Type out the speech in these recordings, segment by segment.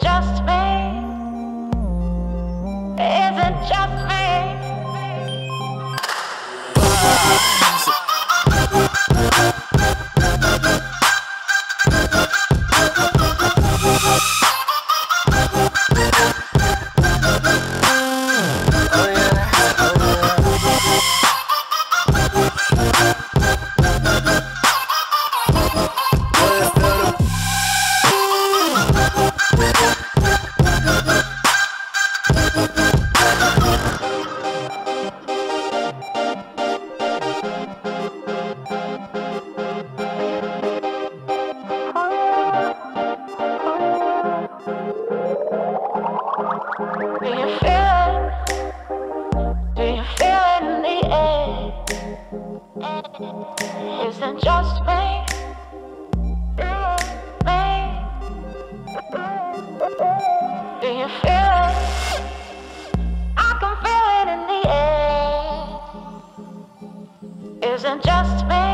just me? Isn't just me?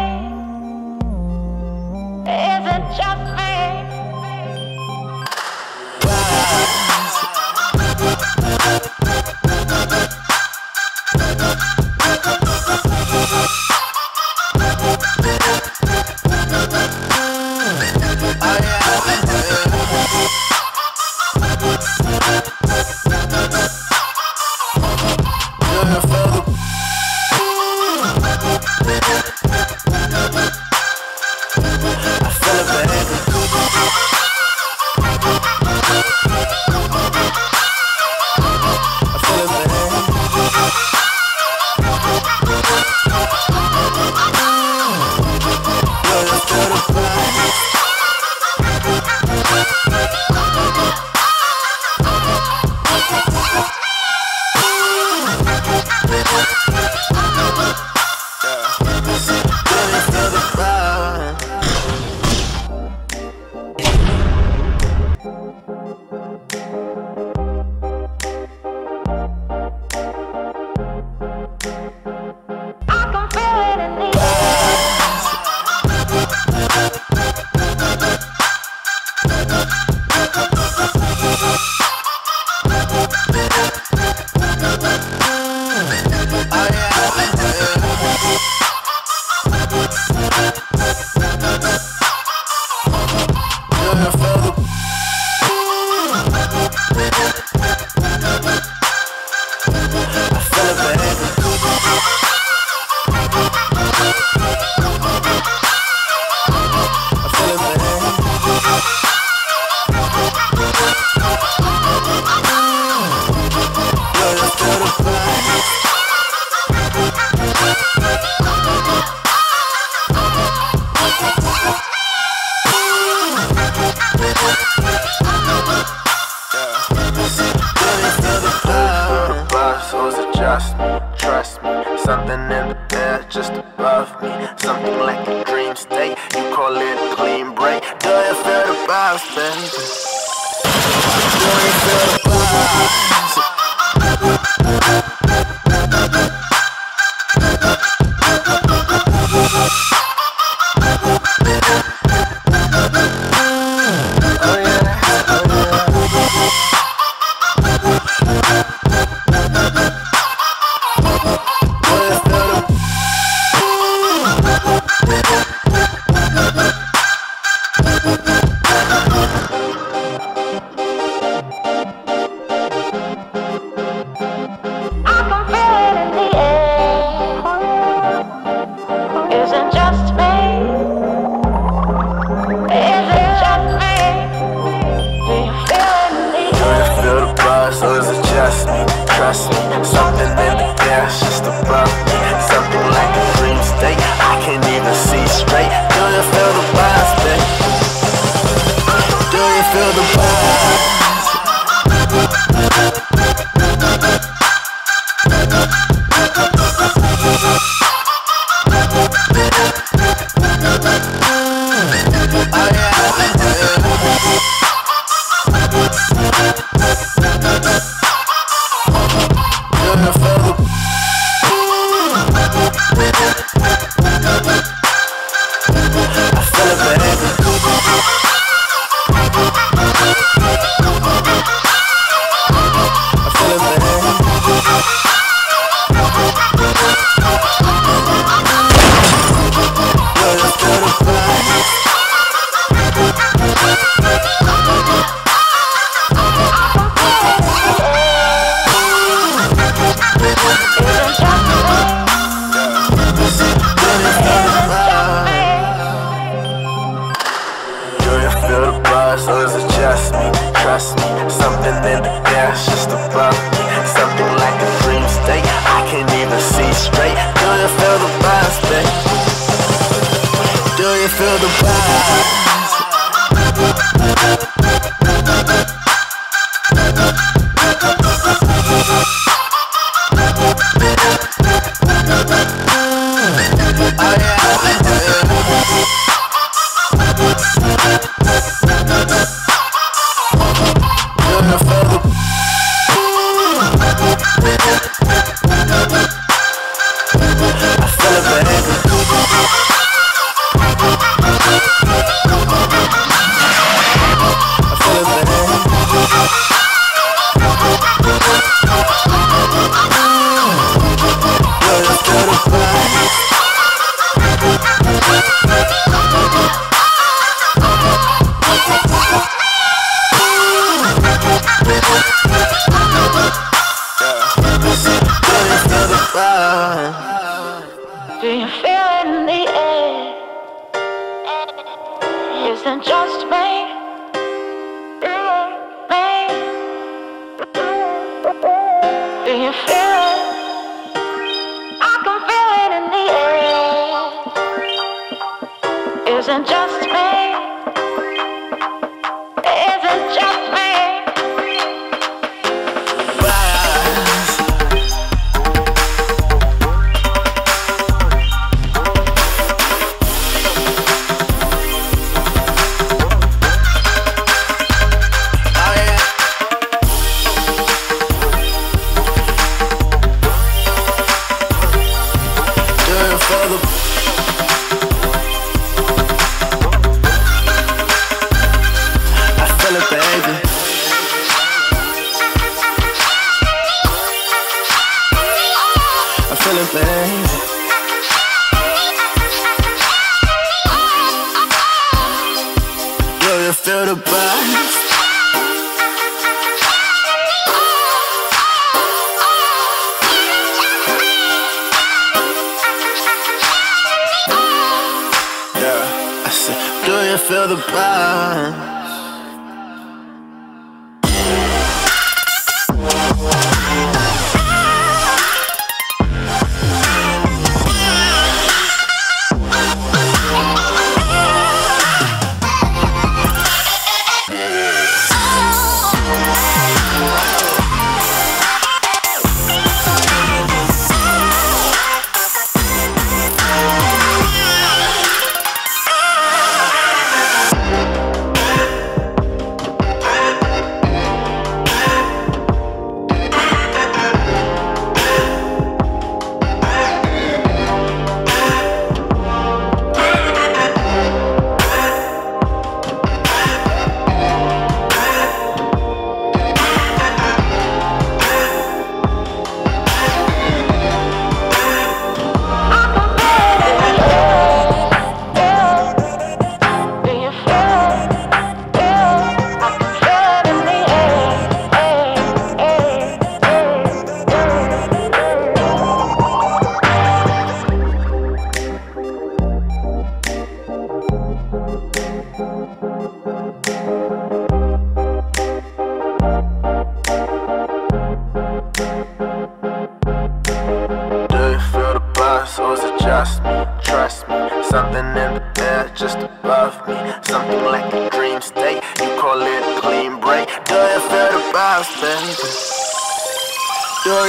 nothing, baby, yeah, it's just a bump. Do you feel it? I can feel it in the air. Isn't just me. feeling pain. Do you feel the vibe? Yeah, I said, do you feel the vibe?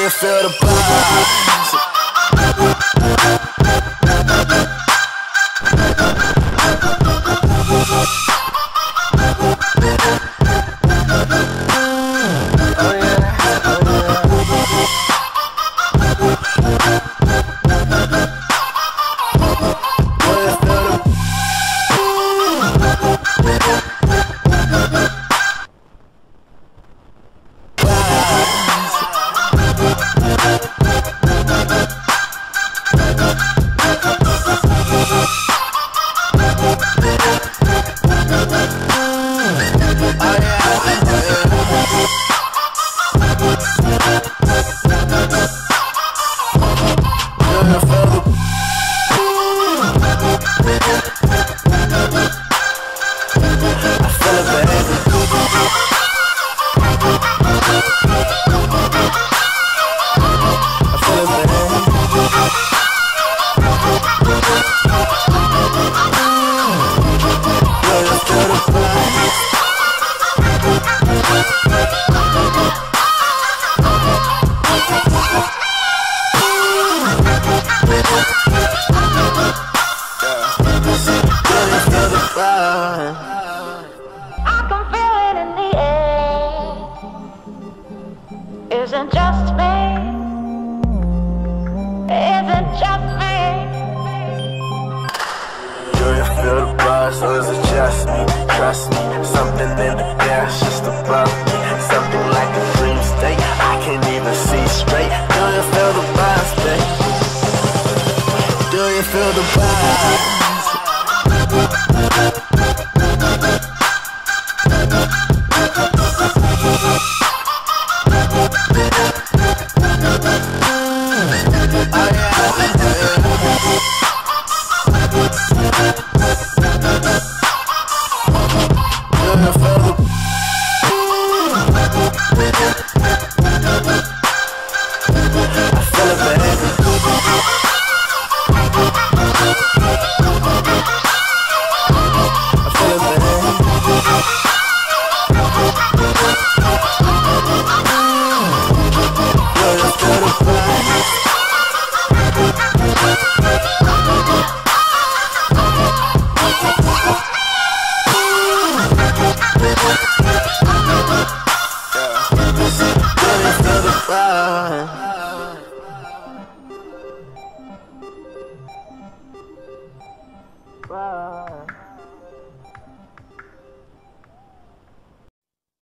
I feel the vibe.